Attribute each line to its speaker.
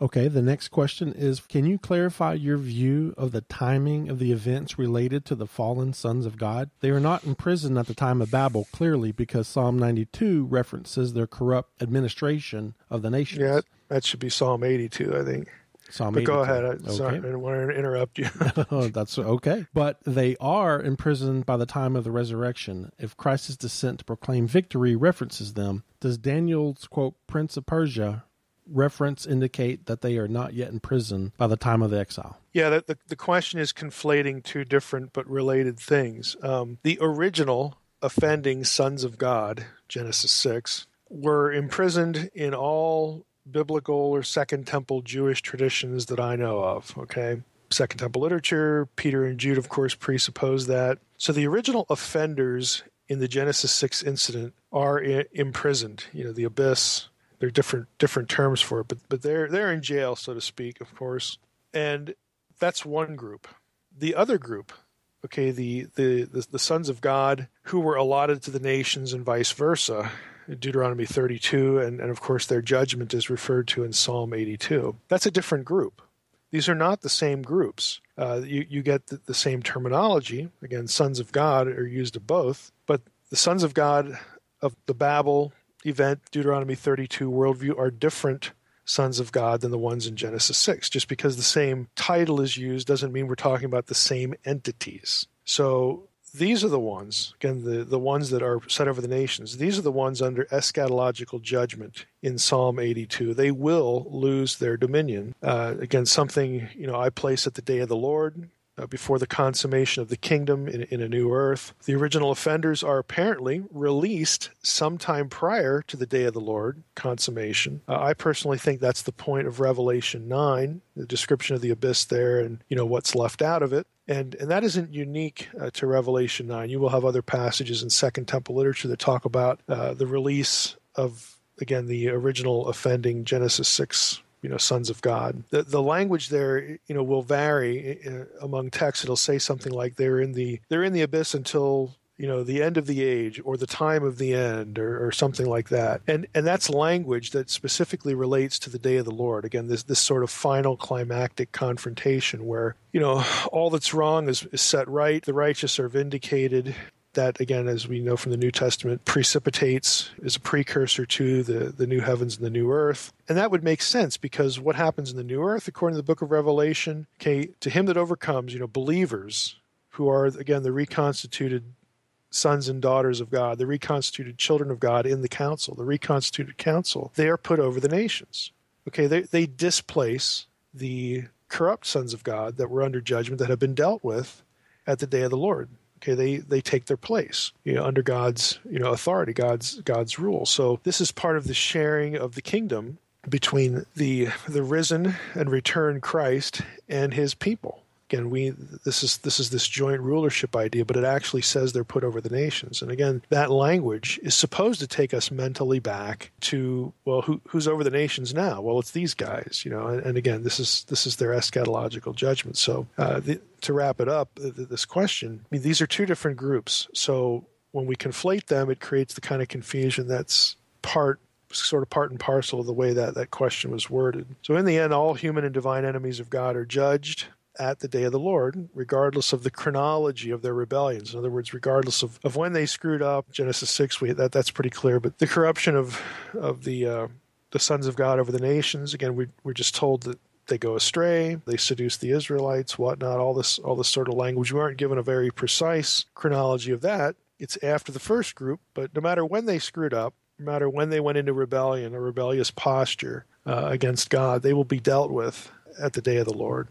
Speaker 1: Okay, the next question is Can you clarify your view of the timing of the events related to the fallen sons of God? They are not in prison at the time of Babel, clearly, because Psalm 92 references their corrupt administration of the nations.
Speaker 2: Yeah, that should be Psalm 82, I think.
Speaker 1: Psalm
Speaker 2: But
Speaker 1: 82.
Speaker 2: go ahead. I, Sorry, I didn't want to interrupt you.
Speaker 1: Oh, that's okay. But they are imprisoned by the time of the resurrection. If Christ's descent to proclaim victory references them, does Daniel's quote, Prince of Persia reference indicate that they are not yet in prison by the time of the exile?
Speaker 2: Yeah, the, the, the question is conflating two different but related things. Um, the original offending sons of God, Genesis 6, were imprisoned in all biblical or Second Temple Jewish traditions that I know of, okay? Second Temple literature, Peter and Jude, of course, presuppose that. So the original offenders in the Genesis 6 incident are I- imprisoned. You know, the abyss, there are different different terms for it, but but they're they're in jail, so to speak, of course. And that's one group. The other group, okay, the the the, the sons of God who were allotted to the nations and vice versa, Deuteronomy 32, and, and of course their judgment is referred to in Psalm 82. That's a different group. These are not the same groups. Uh, you, you get the, the same terminology. Again, sons of God are used of both, but the sons of God of the Babel event, Deuteronomy 32 worldview, are different sons of God than the ones in Genesis 6. Just because the same title is used doesn't mean we're talking about the same entities. So these are the ones, again, the, the ones that are set over the nations. These are the ones under eschatological judgment in Psalm 82. They will lose their dominion. Uh, again, something, you know, I place at the day of the Lord. Uh, before the consummation of the kingdom in, in a new earth. The original offenders are apparently released sometime prior to the day of the Lord, consummation. Uh, I personally think that's the point of Revelation 9, the description of the abyss there and, you know, what's left out of it. And, and that isn't unique uh, to Revelation 9. You will have other passages in Second Temple literature that talk about uh, the release of, again, the original offending Genesis 6 you know sons of god. The the language there you know will vary among texts. It'll say something like they're in the they're in the abyss until you know the end of the age or the time of the end or, or something like that. And and that's language that specifically relates to the day of the lord. Again this this sort of final climactic confrontation where you know all that's wrong is, is set right. The righteous are vindicated that again as we know from the new testament precipitates is a precursor to the, the new heavens and the new earth. And that would make sense because what happens in the new earth according to the book of revelation okay to him that overcomes you know believers who are again the reconstituted sons and daughters of god the reconstituted children of god in the council the reconstituted council they are put over the nations. Okay they, they displace the corrupt sons of god that were under judgment that have been dealt with at the day of the lord okay they they take their place you know under god's you know authority god's god's rule. So this is part of the sharing of the kingdom between the the risen and returned christ and his people again we this is this is this joint rulership idea but it actually says they're put over the nations. And again that language is supposed to take us mentally back to well who, who's over the nations now? Well it's these guys you know and, and again this is this is their eschatological judgment. So uh, the, to wrap it up th- th- this question I mean, these are two different groups. So when we conflate them it creates the kind of confusion that's part sort of part and parcel of the way that that question was worded. So in the end all human and divine enemies of god are judged at the day of the Lord, regardless of the chronology of their rebellions. In other words, regardless of, of when they screwed up. Genesis six, we that that's pretty clear. But the corruption of of the uh, the sons of God over the nations. Again, we we're just told that they go astray, they seduce the Israelites, whatnot. All this all this sort of language. We aren't given a very precise chronology of that. It's after the first group, but no matter when they screwed up, no matter when they went into rebellion, a rebellious posture uh, against God, they will be dealt with at the day of the Lord.